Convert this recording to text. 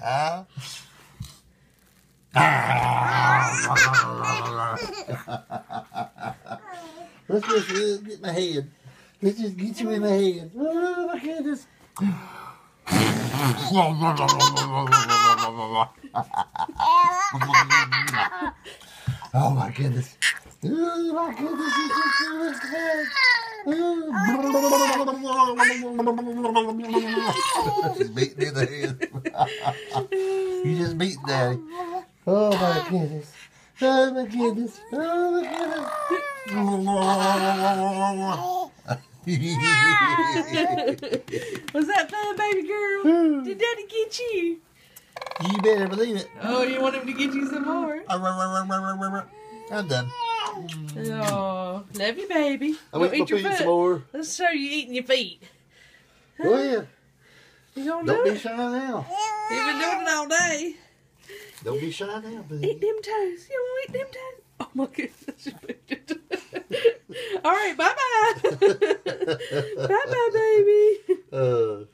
Let's just uh, get my head. Let's just get you in the head. Oh my goodness. Oh my goodness. Oh my goodness, he's just doing good. She's beating in the head. you just beat daddy. Oh my goodness. Oh my goodness. Oh my goodness. Was that fun, baby girl? Hmm. Did Daddy get you? you better believe it. Oh, you want him to get you some more? I'm done. Oh, love you, baby. I'm eating eat your feet more. Let's show you eating your feet. Go ahead. You gonna Don't do be it? shy now. You've been doing it all day. Don't be shy now, baby. Eat them toes. You want to eat them toes? Oh my goodness. you picked it. all right, bye bye. bye bye, baby. Uh.